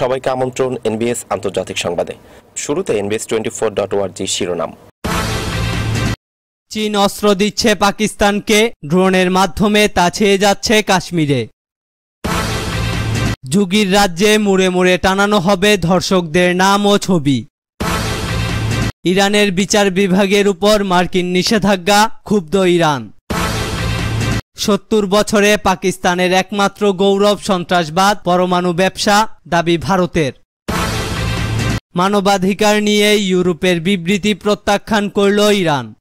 সবাইকে আমন্ত্রণ এনবিএস আন্তর্জাতিক সংবাদে। শুরুতে এনবিএস টোয়েন্টি ফোর ডট ওয়ার্জি শিরোনাম। চীন অস্ত্র দিচ্ছে পাকিস্তানকে, ড্রোনের মাধ্যমে তা ছেয়ে যাচ্ছে কাশ্মীরে। যুগির রাজ্যে মুড়ে মুড়ে টানানো হবে ধর্ষকদের নাম ও ছবি। ইরানের বিচার বিভাগের উপর মার্কিন নিষেধাজ্ঞা, ক্ষুব্ধ ইরান। সত্তর বছরে পাকিস্তানের একমাত্র গৌরব সন্ত্রাসবাদ পরমাণু ব্যবসা দাবি ভারতের। মানবাধিকার নিয়ে ইউরোপের বিবৃতি প্রত্যাখ্যান করল ইরান।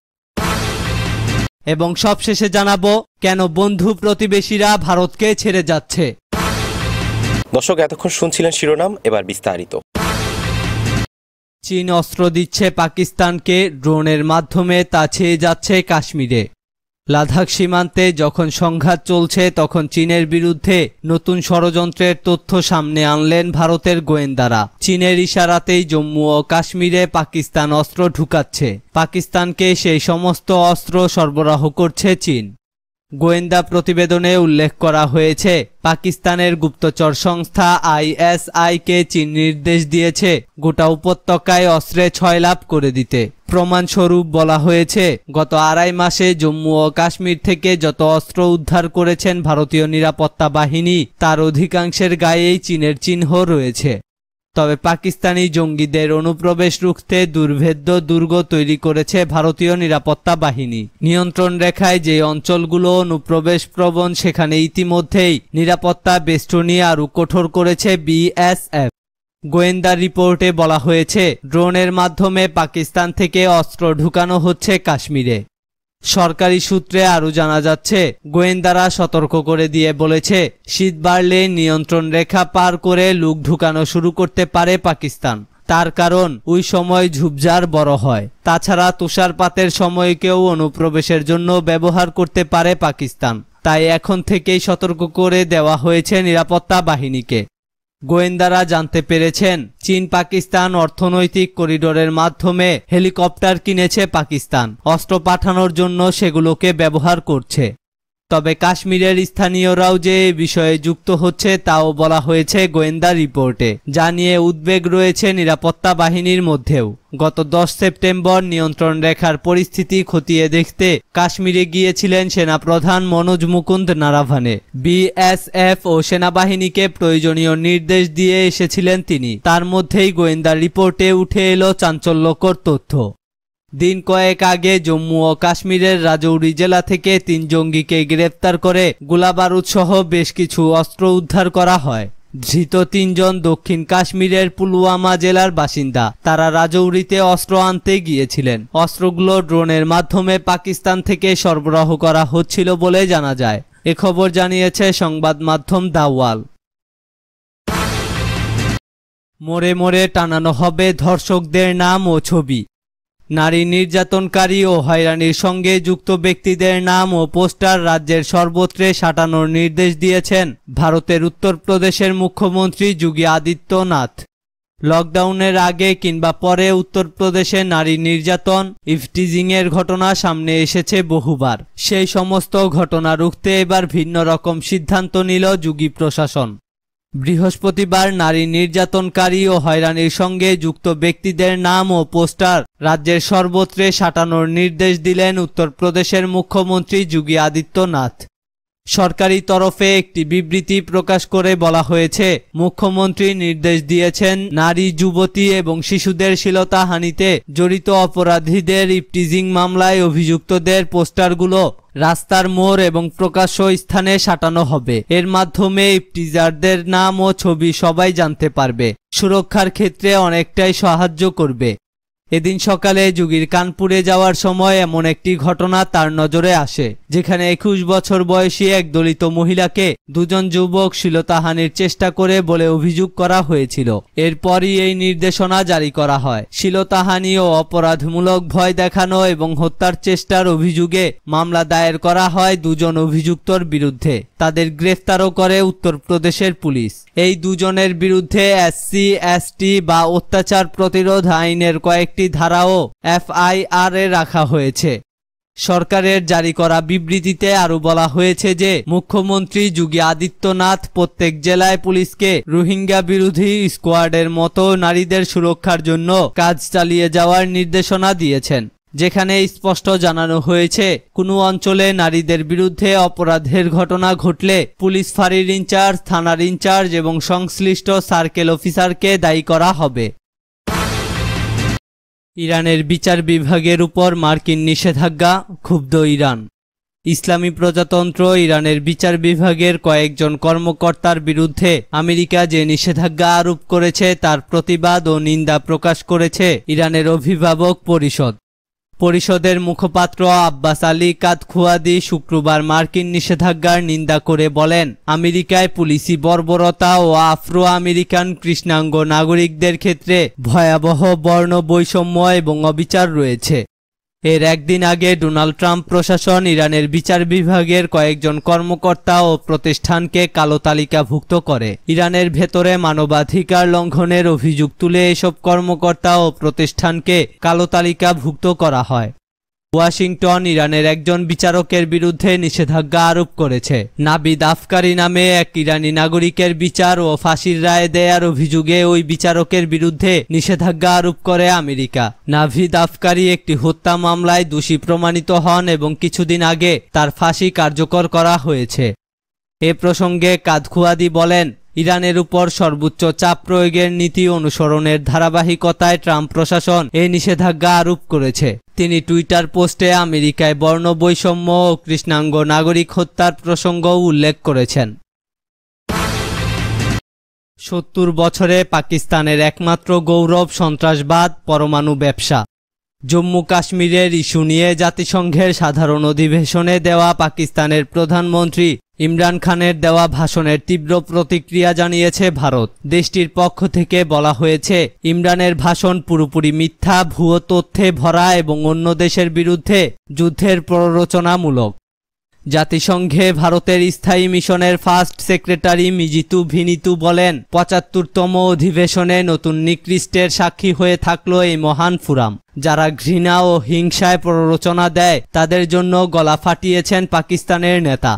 এবং সবশেষে জানাব কেন বন্ধু প্রতিবেশীরা ভারতকে ছেড়ে যাচ্ছে। দর্শক এতক্ষণ শুনছিলেন শিরোনাম এবার বিস্তারিত। চীন অস্ত্র দিচ্ছে পাকিস্তানকে ড্রোনের মাধ্যমে তা ছেয়ে যাচ্ছে কাশ্মীরে। লাদাখ সীমান্তে যখন সংঘাত চলছে, তখন চীনের বিরুদ্ধে নতুন ষড়যন্ত্রের তথ্য সামনে আনলেন ভারতের গোয়েন্দারা। চীনের ইশারাতেই জম্মু ও কাশ্মীরে পাকিস্তান অস্ত্র ঢুকাচ্ছে। পাকিস্তানকে সেই সমস্ত অস্ত্র সরবরাহ করছে চীন। গোয়েন্দা প্রতিবেদনে উল্লেখ করা হয়েছে, পাকিস্তানের গুপ্তচর সংস্থা আইএসআইকে চীন নির্দেশ দিয়েছে গোটা উপত্যকায় অস্ত্রে ছয় লাভ করে দিতে। প্রমাণস্বরূপ বলা হয়েছে, গত আড়াই মাসে জম্মু ও কাশ্মীর থেকে যত অস্ত্র উদ্ধার করেছেন ভারতীয় নিরাপত্তা বাহিনী, তার অধিকাংশের গায়েই চীনের চিহ্ন রয়েছে। তবে পাকিস্তানি জঙ্গিদের অনুপ্রবেশ রুখতে দুর্ভেদ্য দুর্গ তৈরি করেছে ভারতীয় নিরাপত্তা বাহিনী। নিয়ন্ত্রণ রেখায় যে অঞ্চলগুলো অনুপ্রবেশ প্রবণ, সেখানে ইতিমধ্যেই নিরাপত্তা বেষ্টনী আরও কঠোর করেছে বিএসএফ গোয়েন্দা রিপোর্টে বলা হয়েছে, ড্রোনের মাধ্যমে পাকিস্তান থেকে অস্ত্র ঢুকানো হচ্ছে কাশ্মীরে। সরকারি সূত্রে আরও জানা যাচ্ছে, গোয়েন্দারা সতর্ক করে দিয়ে বলেছে, শীত বাড়লে নিয়ন্ত্রণ রেখা পার করে লুক ঢুকানো শুরু করতে পারে পাকিস্তান। তার কারণ, ওই সময় ঝুপঝাড় বড় হয়। তাছাড়া তুষারপাতের সময়কেও অনুপ্রবেশের জন্য ব্যবহার করতে পারে পাকিস্তান। তাই এখন থেকেই সতর্ক করে দেওয়া হয়েছে নিরাপত্তা বাহিনীকে। গোয়েন্দারা জানতে পেরেছেন, চীন পাকিস্তান অর্থনৈতিক করিডোরের মাধ্যমে হেলিকপ্টার কিনেছে পাকিস্তান। অস্ত্র পাঠানোর জন্য সেগুলোকে ব্যবহার করছে। তবে কাশ্মীরের স্থানীয়রাও যে বিষয়ে যুক্ত হচ্ছে তাও বলা হয়েছে গোয়েন্দা রিপোর্টে, যা নিয়ে উদ্বেগ রয়েছে নিরাপত্তা বাহিনীর মধ্যেও। গত দশ সেপ্টেম্বর নিয়ন্ত্রণ রেখার পরিস্থিতি খতিয়ে দেখতে কাশ্মীরে গিয়েছিলেন সেনাপ্রধান মনোজ মুকুন্দ নারাভানে। বিএসএফ ও সেনাবাহিনীকে প্রয়োজনীয় নির্দেশ দিয়ে এসেছিলেন তিনি। তার মধ্যেই গোয়েন্দা রিপোর্টে উঠে এলো চাঞ্চল্যকর তথ্য। দিন কয়েক আগে জম্মু ও কাশ্মীরের রাজৌরি জেলা থেকে তিন জঙ্গিকে গ্রেপ্তার করে গোলাবারুদ সহ বেশ কিছু অস্ত্র উদ্ধার করা হয়। ধৃত তিনজন দক্ষিণ কাশ্মীরের পুলওয়ামা জেলার বাসিন্দা। তারা রাজৌরিতে অস্ত্র আনতে গিয়েছিলেন। অস্ত্রগুলো ড্রোনের মাধ্যমে পাকিস্তান থেকে সরবরাহ করা হচ্ছিল বলে জানা যায়। এ খবর জানিয়েছে সংবাদ মাধ্যম দাওয়াল। মোড়ে মোড়ে টানানো হবে ধর্ষকদের নাম ও ছবি। নারী নির্যাতনকারী ও হয়রানির সঙ্গে যুক্ত ব্যক্তিদের নাম ও পোস্টার রাজ্যের সর্বত্রে সাটানোর নির্দেশ দিয়েছেন ভারতের উত্তরপ্রদেশের মুখ্যমন্ত্রী যোগী আদিত্যনাথ। লকডাউনের আগে কিংবা পরে উত্তরপ্রদেশে নারী নির্যাতন, ইফটিজিংয়ের ঘটনা সামনে এসেছে বহুবার। সেই সমস্ত ঘটনা রুখতে এবার ভিন্ন রকম সিদ্ধান্ত নিল যোগী প্রশাসন। বৃহস্পতিবার নারী নির্যাতনকারী ও হয়রানির সঙ্গে যুক্ত ব্যক্তিদের নাম ও পোস্টার। রাজ্যের সর্বত্রে সাটানোর নির্দেশ দিলেন উত্তরপ্রদেশের মুখ্যমন্ত্রী যোগী আদিত্যনাথ। সরকারি তরফে একটি বিবৃতি প্রকাশ করে বলা হয়েছে, মুখ্যমন্ত্রী নির্দেশ দিয়েছেন নারী, যুবতী এবং শিশুদের শ্লীলতাহানিতে জড়িত অপরাধীদের ইপটিজিং মামলায় অভিযুক্তদের পোস্টারগুলো রাস্তার মোড় এবং প্রকাশ্য স্থানে সাটানো হবে। এর মাধ্যমে ইফটিজারদের নাম ও ছবি সবাই জানতে পারবে। সুরক্ষার ক্ষেত্রে অনেকটাই সাহায্য করবে। এদিন সকালে যুগীর কানপুরে যাওয়ার সময় এমন একটি ঘটনা তার নজরে আসে, যেখানে একুশ বছর বয়সী এক দলিত মহিলাকে দুজন যুবক শ্লীলতাহানির চেষ্টা করে বলে অভিযোগ করা হয়েছিল। এরপরই এই নির্দেশনা জারি করা হয়। শ্লীলতাহানি ও অপরাধমূলক ভয় দেখানো এবং হত্যার চেষ্টার অভিযোগে মামলা দায়ের করা হয় দুজন অভিযুক্তর বিরুদ্ধে। তাদের গ্রেফতারও করে উত্তরপ্রদেশের পুলিশ। এই দুজনের বিরুদ্ধে এসসি, এসটি বা অত্যাচার প্রতিরোধ আইনের কয়েকটি ধারাও এফআইআরে রাখা হয়েছে। সরকারের জারি করা বিবৃতিতে আরও বলা হয়েছে যে, মুখ্যমন্ত্রী যোগী আদিত্যনাথ প্রত্যেক জেলায় পুলিশকে রোহিঙ্গা বিরোধী স্কোয়াডের মতো নারীদের সুরক্ষার জন্য কাজ চালিয়ে যাওয়ার নির্দেশনা দিয়েছেন। যেখানে স্পষ্ট জানানো হয়েছে, কোনো অঞ্চলে নারীদের বিরুদ্ধে অপরাধের ঘটনা ঘটলে পুলিশ ফাঁড়ির ইনচার্জ, থানার ইনচার্জ এবং সংশ্লিষ্ট সার্কেল অফিসারকে দায়ী করা হবে। ইরানের বিচার বিভাগের উপর মার্কিন নিষেধাজ্ঞা, ক্ষুব্ধ ইরান। ইসলামী প্রজাতন্ত্র ইরানের বিচার বিভাগের কয়েকজন কর্মকর্তার বিরুদ্ধে আমেরিকা যে নিষেধাজ্ঞা আরোপ করেছে, তার প্রতিবাদ ও নিন্দা প্রকাশ করেছে ইরানের অভিভাবক পরিষদ। পরিষদের মুখপাত্র আব্বাস আলী কাতখুয়াদি শুক্রবার মার্কিন নিষেধাজ্ঞার নিন্দা করে বলেন, আমেরিকায় পুলিশি বর্বরতা ও আফ্রো আমেরিকান কৃষ্ণাঙ্গ নাগরিকদের ক্ষেত্রে ভয়াবহ বর্ণ বৈষম্য এবং অবিচার রয়েছে। এর একদিন আগে ডোনাল্ড ট্রাম্প প্রশাসন ইরানের বিচার বিভাগের কয়েকজন কর্মকর্তা ও প্রতিষ্ঠানকে কালো তালিকাভুক্ত করে। ইরানের ভেতরে মানবাধিকার লঙ্ঘনের অভিযোগ তুলে এসব কর্মকর্তা ও প্রতিষ্ঠানকে কালো তালিকাভুক্ত করা হয়। ওয়াশিংটন, ইরানের একজন বিচারকের বিরুদ্ধে নিষেধাজ্ঞা আরোপ করেছে। নাবিদ আফকারি নামে এক ইরানি নাগরিকের বিচার ও ফাঁসির রায় দেয়ার অভিযোগে ওই বিচারকের বিরুদ্ধে নিষেধাজ্ঞা আরোপ করে আমেরিকা। নাভিদ আফকারি একটি হত্যা মামলায় দোষী প্রমাণিত হন এবং কিছুদিন আগে তার ফাঁসি কার্যকর করা হয়েছে। এ প্রসঙ্গে কাদখুয়াদি বলেন ইরানের উপর সর্বোচ্চ চাপ প্রয়োগের নীতি অনুসরণের ধারাবাহিকতায় ট্রাম্প প্রশাসন এই নিষেধাজ্ঞা আরোপ করেছে। তিনি টুইটার পোস্টে আমেরিকায় বর্ণ বৈষম্য ও কৃষ্ণাঙ্গ নাগরিক হত্যার প্রসঙ্গও উল্লেখ করেছেন। সত্তর বছরে পাকিস্তানের একমাত্র গৌরব সন্ত্রাসবাদ পরমাণু ব্যবসা। জম্মু কাশ্মীরের ইস্যু নিয়ে জাতিসংঘের সাধারণ অধিবেশনে দেওয়া পাকিস্তানের প্রধানমন্ত্রী ইমরান খানের দেওয়া ভাষণের তীব্র প্রতিক্রিয়া জানিয়েছে ভারত। দেশটির পক্ষ থেকে বলা হয়েছে, ইমরানের ভাষণ পুরোপুরি মিথ্যা, ভুয়ো তথ্যে ভরা এবং অন্য দেশের বিরুদ্ধে যুদ্ধের প্ররোচনামূলক। জাতিসংঘে ভারতের স্থায়ী মিশনের ফার্স্ট সেক্রেটারি মিজিতু ভিনিতু বলেন, পঁচাত্তরতম অধিবেশনে নতুন নিকৃষ্টের সাক্ষী হয়ে থাকল এই মহান ফুরাম। যারা ঘৃণা ও হিংসায় প্ররোচনা দেয়, তাদের জন্য গলা ফাটিয়েছেন পাকিস্তানের নেতা।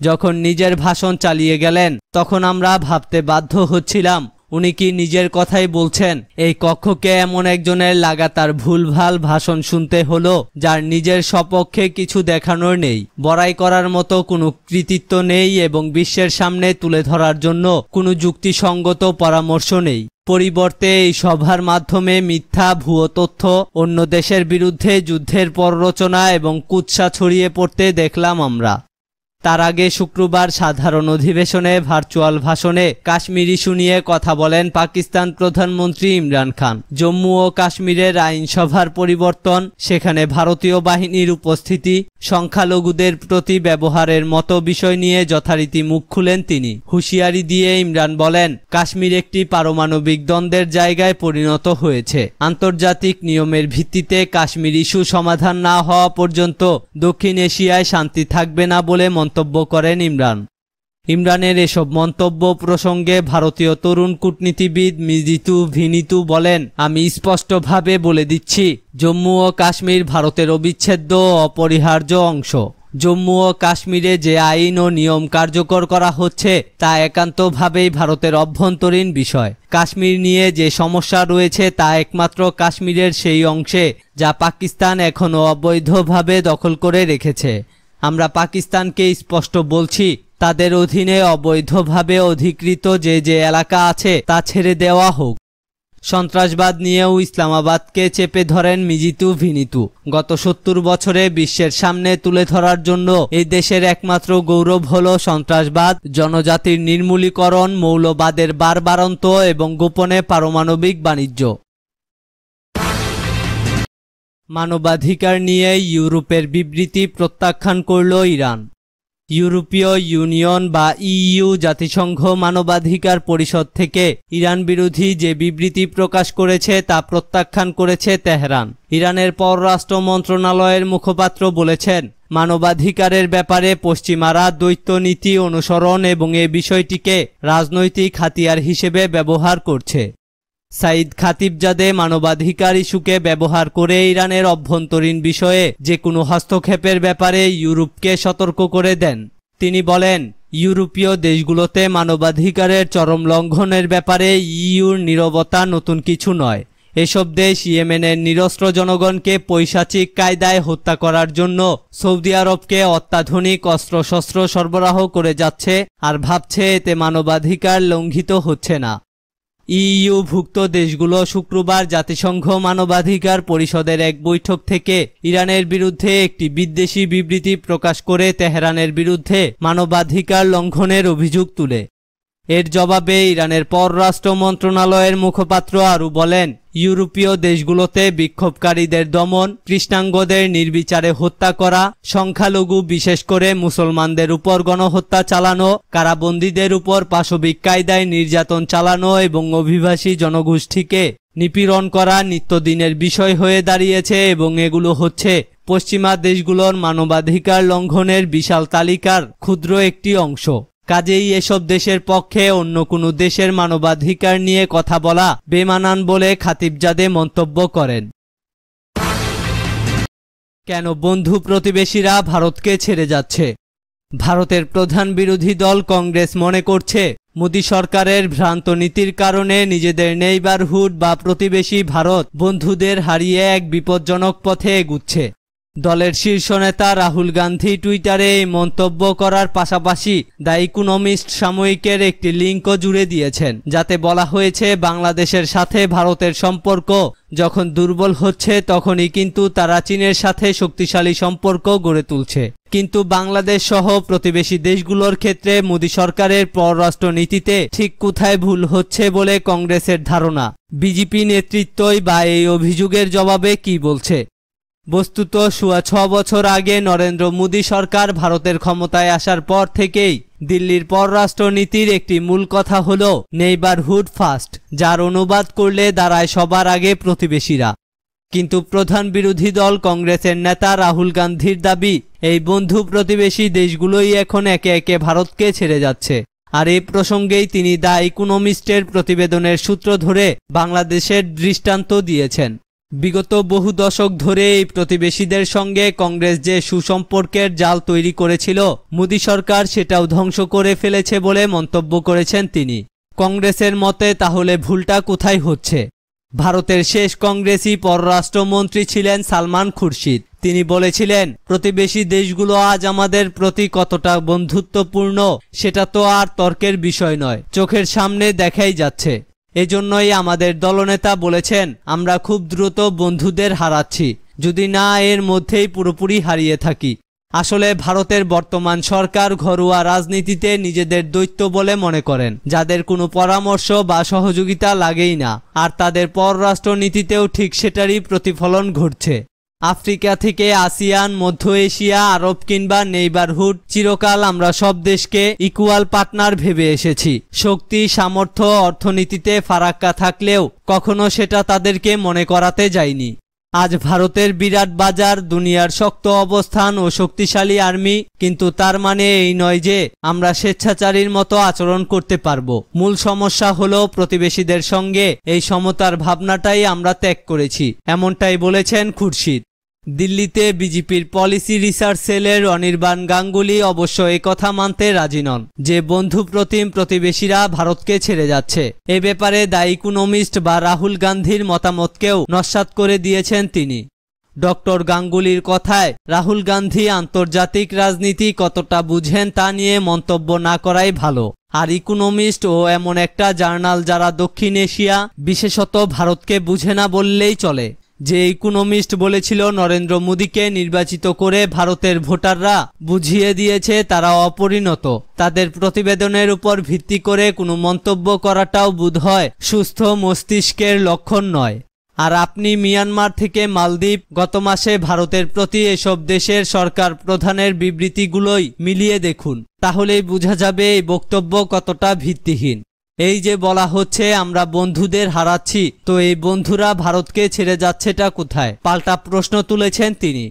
যখন নিজের ভাষণ চালিয়ে গেলেন, তখন আমরা ভাবতে বাধ্য হচ্ছিলাম, উনি কি নিজের কথাই বলছেন? এই কক্ষকে এমন একজনের লাগাতার ভুলভাল ভাষণ শুনতে হলো, যার নিজের সপক্ষে কিছু দেখানোর নেই, বড়াই করার মতো কোনো কৃতিত্ব নেই এবং বিশ্বের সামনে তুলে ধরার জন্য কোনো যুক্তিসঙ্গত পরামর্শ নেই। পরিবর্তে এই সভার মাধ্যমে মিথ্যা, ভুয়ো তথ্য, অন্য দেশের বিরুদ্ধে যুদ্ধের প্ররোচনা এবং কুৎসা ছড়িয়ে পড়তে দেখলাম আমরা। তার আগে শুক্রবার সাধারণ অধিবেশনে, ভার্চুয়াল ভাষণে কাশ্মীর ইস্যু নিয়ে কথা বলেন পাকিস্তান প্রধানমন্ত্রী ইমরান খান। জম্মু ও কাশ্মীরের আইনসভার পরিবর্তন, সেখানে ভারতীয় বাহিনীর উপস্থিতি, সংখ্যালঘুদের প্রতি ব্যবহারের মতো বিষয় নিয়ে যথারীতি মুখ খুলেন তিনি। হুঁশিয়ারি দিয়ে ইমরান বলেন, কাশ্মীর একটি পারমাণবিক দ্বন্দ্বের জায়গায় পরিণত হয়েছে। আন্তর্জাতিক নিয়মের ভিত্তিতে কাশ্মীর ইস্যু সমাধান না হওয়া পর্যন্ত দক্ষিণ এশিয়ায় শান্তি থাকবে না বলে মন্তব্য করেন ইমরান। ইমরানের এসব মন্তব্য প্রসঙ্গে ভারতীয় তরুণ কূটনীতিবিদ মিজিতু ভিনিতু বলেন, আমি স্পষ্টভাবে বলে দিচ্ছি, জম্মু ও কাশ্মীর ভারতের অবিচ্ছেদ্য অপরিহার্য অংশ। জম্মু ও কাশ্মীরে যে আইন ও নিয়ম কার্যকর করা হচ্ছে, তা একান্তভাবেই ভারতের অভ্যন্তরীণ বিষয়। কাশ্মীর নিয়ে যে সমস্যা রয়েছে, তা একমাত্র কাশ্মীরের সেই অংশে, যা পাকিস্তান এখনও অবৈধভাবে দখল করে রেখেছে। আমরা পাকিস্তানকে স্পষ্ট বলছি, তাদের অধীনে অবৈধভাবে অধিকৃত যে যে এলাকা আছে তা ছেড়ে দেওয়া হোক। সন্ত্রাসবাদ নিয়েও ইসলামাবাদকে চেপে ধরেন মিজিতু ভিনিতু। গত সত্তর বছরে বিশ্বের সামনে তুলে ধরার জন্য এই দেশের একমাত্র গৌরব হল সন্ত্রাসবাদ, জনজাতির নির্মূলীকরণ, মৌলবাদের বারবারন্ত এবং গোপনে পারমাণবিক বাণিজ্য। মানবাধিকার নিয়ে ইউরোপের বিবৃতি প্রত্যাখ্যান করল ইরান। ইউরোপীয় ইউনিয়ন বা ইইউ জাতিসংঘ মানবাধিকার পরিষদ থেকে ইরান বিরোধী যে বিবৃতি প্রকাশ করেছে তা প্রত্যাখ্যান করেছে তেহরান। ইরানের পররাষ্ট্র মন্ত্রণালয়ের মুখপাত্র বলেছেন, মানবাধিকারের ব্যাপারে পশ্চিমারা দ্বৈত নীতি অনুসরণ এবং এ বিষয়টিকে রাজনৈতিক হাতিয়ার হিসেবে ব্যবহার করছে। সাইদ খাতিবজাদে মানবাধিকার ইস্যুকে ব্যবহার করে ইরানের অভ্যন্তরীণ বিষয়ে যে কোনো হস্তক্ষেপের ব্যাপারে ইউরোপকে সতর্ক করে দেন। তিনি বলেন, ইউরোপীয় দেশগুলোতে মানবাধিকারের চরম লঙ্ঘনের ব্যাপারে ইইউর নীরবতা নতুন কিছু নয়। এসব দেশ ইয়েমেনের নিরস্ত্র জনগণকে পৈশাচিক কায়দায় হত্যা করার জন্য সৌদি আরবকে অত্যাধুনিক অস্ত্রশস্ত্র সরবরাহ করে যাচ্ছে আর ভাবছে এতে মানবাধিকার লঙ্ঘিত হচ্ছে না। ইইউভুক্ত দেশগুলো শুক্রবার জাতিসংঘ মানবাধিকার পরিষদের এক বৈঠক থেকে ইরানের বিরুদ্ধে একটি বিদ্বেষী বিবৃতি প্রকাশ করে তেহরানের বিরুদ্ধে মানবাধিকার লঙ্ঘনের অভিযোগ তুলে। এর জবাবে ইরানের পররাষ্ট্র মন্ত্রণালয়ের মুখপাত্র আরও বলেন ইউরোপীয় দেশগুলোতে বিক্ষোভকারীদের দমন, কৃষ্ণাঙ্গদের নির্বিচারে হত্যা করা, সংখ্যালঘু বিশেষ করে মুসলমানদের উপর গণহত্যা চালানো, কারাবন্দীদের উপর পাশবিক কায়দায় নির্যাতন চালানো এবং অভিবাসী জনগোষ্ঠীকে নিপীড়ন করা নিত্যদিনের বিষয় হয়ে দাঁড়িয়েছে এবং এগুলো হচ্ছে পশ্চিমা দেশগুলোর মানবাধিকার লঙ্ঘনের বিশাল তালিকার ক্ষুদ্র একটি অংশ। কাজেই এসব দেশের পক্ষে অন্য কোনো দেশের মানবাধিকার নিয়ে কথা বলা বেমানান বলে খাতিবজাদে মন্তব্য করেন। কেন বন্ধু প্রতিবেশীরা ভারতকে ছেড়ে যাচ্ছে? ভারতের প্রধান বিরোধী দল কংগ্রেস মনে করছে, মোদী সরকারের ভ্রান্ত নীতির কারণে নিজেদের নেইবারহুড বা প্রতিবেশী ভারত বন্ধুদের হারিয়ে এক বিপজ্জনক পথে এগুচ্ছে। দলের শীর্ষ নেতা রাহুল গান্ধী টুইটারে এই মন্তব্য করার পাশাপাশি দ্য ইকোনমিস্ট সাময়িকের একটি লিঙ্কও জুড়ে দিয়েছেন, যাতে বলা হয়েছে বাংলাদেশের সাথে ভারতের সম্পর্ক যখন দুর্বল হচ্ছে তখনই কিন্তু তারা চীনের সাথে শক্তিশালী সম্পর্ক গড়ে তুলছে। কিন্তু বাংলাদেশ সহ প্রতিবেশী দেশগুলোর ক্ষেত্রে মোদী সরকারের পররাষ্ট্র নীতিতে ঠিক কোথায় ভুল হচ্ছে বলে কংগ্রেসের ধারণা। বিজেপি নেতৃত্বই বা এই অভিযোগের জবাবে কি বলছে? বস্তুত সোয়া ছ বছর আগে নরেন্দ্র মোদী সরকার ভারতের ক্ষমতায় আসার পর থেকেই দিল্লির পররাষ্ট্র নীতির একটি মূল কথা হল নেইবারহুড ফার্স্ট যার অনুবাদ করলে দাঁড়ায় সবার আগে প্রতিবেশীরা। কিন্তু প্রধান বিরোধী দল কংগ্রেসের নেতা রাহুল গান্ধীর দাবি, এই বন্ধু প্রতিবেশী দেশগুলোই এখন একে একে ভারতকে ছেড়ে যাচ্ছে। আর এই প্রসঙ্গেই তিনি দ্য ইকোনমিস্টের প্রতিবেদনের সূত্র ধরে বাংলাদেশের দৃষ্টান্ত দিয়েছেন। বিগত বহু দশক ধরে প্রতিবেশীদের সঙ্গে কংগ্রেস যে সুসম্পর্কের জাল তৈরি করেছিল, মোদী সরকার সেটাও ধ্বংস করে ফেলেছে বলে মন্তব্য করেছেন তিনি। কংগ্রেসের মতে তাহলে ভুলটা কোথায় হচ্ছে? ভারতের শেষ কংগ্রেসি পররাষ্ট্রমন্ত্রী ছিলেন সালমান খুরশিদ। তিনি বলেছিলেন, প্রতিবেশী দেশগুলো আজ আমাদের প্রতি কতটা বন্ধুত্বপূর্ণ, সেটা তো আর তর্কের বিষয় নয়। চোখের সামনে দেখাই যাচ্ছে। এজন্যই আমাদের দলনেতা বলেছেন, আমরা খুব দ্রুত বন্ধুদের হারাচ্ছি, যদি না এর মধ্যেই পুরোপুরি হারিয়ে থাকি। আসলে ভারতের বর্তমান সরকার ঘরোয়া রাজনীতিতে নিজেদের দৈত্য বলে মনে করেন, যাদের কোনো পরামর্শ বা সহযোগিতা লাগেই না, আর তাদের পররাষ্ট্র নীতিতেও ঠিক সেটারই প্রতিফলন ঘটছে। আফ্রিকা থেকে আসিয়ান, মধ্য এশিয়া, আরব কিংবা নেইবারহুড, চিরকাল আমরা সব দেশকে ইকুয়াল পার্টনার ভেবে এসেছি। শক্তি, সামর্থ্য, অর্থনীতিতে ফারাক্কা থাকলেও কখনো সেটা তাদেরকে মনে করাতে যায়নি। আজ ভারতের বিরাট বাজার, দুনিয়ার শক্ত অবস্থান ও শক্তিশালী আর্মি, কিন্তু তার মানে এই নয় যে আমরা স্বেচ্ছাচারীর মতো আচরণ করতে পারব। মূল সমস্যা হল প্রতিবেশীদের সঙ্গে এই সমতার ভাবনাটাই আমরা ত্যাগ করেছি, এমনটাই বলেছেন খুরশিদ। দিল্লিতে বিজেপির পলিসি রিসার্চ সেলের অনির্বাণ গাঙ্গুলি অবশ্য কথা মানতে রাজি নন। যে বন্ধু প্রতিম প্রতিবেশীরা ভারতকে ছেড়ে যাচ্ছে। এ ব্যাপারে দ্য ইকোনমিস্ট বা রাহুল গান্ধীর মতামতকেও নস্বাত করে দিয়েছেন তিনি। ডক্টর গাঙ্গুলির কথায়, রাহুল গান্ধী আন্তর্জাতিক রাজনীতি কতটা বুঝেন তা নিয়ে মন্তব্য না করাই ভালো। আর ইকোনমিস্ট ও এমন একটা জার্নাল যারা দক্ষিণ এশিয়া, বিশেষত ভারতকে বুঝে না বললেই চলে। যে ইকোনমিস্ট বলেছিল, নরেন্দ্র মোদীকে নির্বাচিত করে ভারতের ভোটাররা বুঝিয়ে দিয়েছে তারা অপরিণত। তাদের প্রতিবেদনের উপর ভিত্তি করে কোনো মন্তব্য করাটাও বোধ হয় সুস্থ মস্তিষ্কের লক্ষণ নয়। আর আপনি মিয়ানমার থেকে মালদ্বীপ, গত মাসে ভারতের প্রতি এসব দেশের সরকার প্রধানের বিবৃতিগুলোই মিলিয়ে দেখুন। তাহলেই বোঝা যাবে এই বক্তব্য কতটা ভিত্তিহীন। এই যে বলা হচ্ছে, আমরা বন্ধুদের হারাচ্ছি। তো এই বন্ধুরা ভারতকে ছেড়ে যাচ্ছেটা কোথায়? পাল্টা প্রশ্ন তুলেছেন তিনি।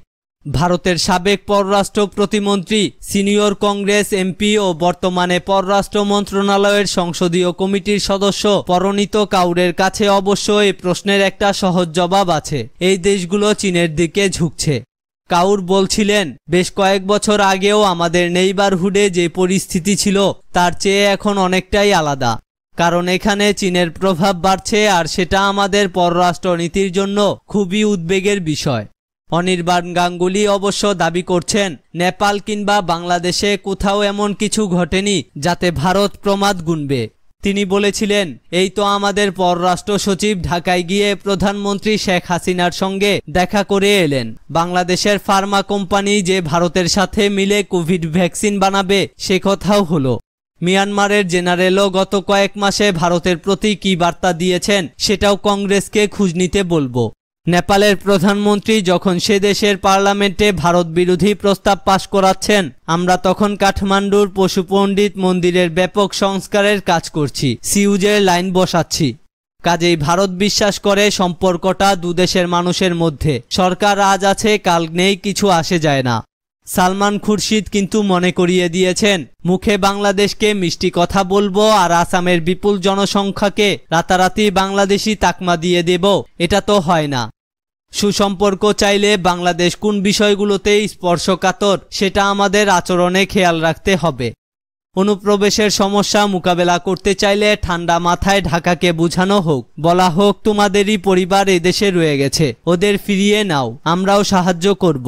ভারতের সাবেক পররাষ্ট্র প্রতিমন্ত্রী, সিনিয়র কংগ্রেস এমপি ও বর্তমানে পররাষ্ট্র মন্ত্রণালয়ের সংসদীয় কমিটির সদস্য পরণিত কাউরের কাছে অবশ্য এই প্রশ্নের একটা সহজ জবাব আছে। এই দেশগুলো চীনের দিকে ঝুঁকছে। কাউর বলছিলেন, বেশ কয়েক বছর আগেও আমাদের নেইবারহুডে যে পরিস্থিতি ছিল, তার চেয়ে এখন অনেকটাই আলাদা। কারণ এখানে চীনের প্রভাব বাড়ছে আর সেটা আমাদের পররাষ্ট্র নীতির জন্য খুবই উদ্বেগের বিষয়। অনির্বাণ গাঙ্গুলি অবশ্য দাবি করছেন, নেপাল কিংবা বাংলাদেশে কোথাও এমন কিছু ঘটেনি যাতে ভারত প্রমাদ গুনবে। তিনি বলেছিলেন, এই তো আমাদের পররাষ্ট্র সচিব ঢাকায় গিয়ে প্রধানমন্ত্রী শেখ হাসিনার সঙ্গে দেখা করে এলেন। বাংলাদেশের ফার্মা কোম্পানি যে ভারতের সাথে মিলে কোভিড ভ্যাকসিন বানাবে সে কথাও হলো। মিয়ানমারের জেনারেলও গত কয়েক মাসে ভারতের প্রতি কী বার্তা দিয়েছেন সেটাও কংগ্রেসকে খুঁজ নিতে বলব। নেপালের প্রধানমন্ত্রী যখন সে দেশের পার্লামেন্টে ভারত বিরোধী প্রস্তাব পাশ করাচ্ছেন, আমরা তখন কাঠমান্ডুর পশুপণ্ডিত মন্দিরের ব্যাপক সংস্কারের কাজ করছি, সিউজের লাইন বসাচ্ছি। কাজেই ভারত বিশ্বাস করে সম্পর্কটা দুদেশের মানুষের মধ্যে। সরকার আজ আছে, কাল নেই, কিছু আসে যায় না। সালমান খুরশিদ কিন্তু মনে করিয়ে দিয়েছেন, মুখে বাংলাদেশকে মিষ্টি কথা বলব আর আসামের বিপুল জনসংখ্যাকে রাতারাতি বাংলাদেশি তাকমা দিয়ে দেব, এটা তো হয় না। সুসম্পর্ক চাইলে বাংলাদেশ কোন বিষয়গুলোতে স্পর্শকাতর, সেটা আমাদের আচরণে খেয়াল রাখতে হবে। অনুপ্রবেশের সমস্যা মোকাবেলা করতে চাইলে ঠান্ডা মাথায় ঢাকাকে বুঝানো হোক। বলা হোক, তোমাদেরই পরিবার এদেশে রয়ে গেছে, ওদের ফিরিয়ে নাও, আমরাও সাহায্য করব।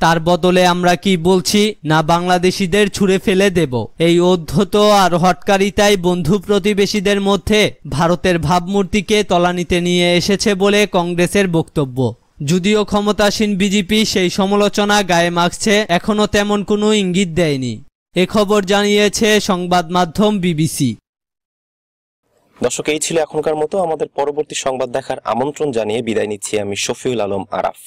তার বদলে আমরা কি বলছি? না বাংলাদেশিদের ছুঁড়ে ফেলে দেব। এই অধ্যত আর হটকারিতাই বন্ধু প্রতিবেশীদের মধ্যে ভারতের ভাবমূর্তিকে তলানিতে নিয়ে এসেছে বলে কংগ্রেসের বক্তব্য। যদিও ক্ষমতাসীন বিজেপি সেই সমালোচনা গায়ে মাখছে এখনও তেমন কোনো ইঙ্গিত দেয়নি। এ খবর জানিয়েছে সংবাদ মাধ্যম বিবিসি। দর্শক, এই ছিল এখনকার মতো। আমাদের পরবর্তী সংবাদ দেখার আমন্ত্রণ জানিয়ে বিদায় নিচ্ছি আমি শফিউল আলম আরাফ।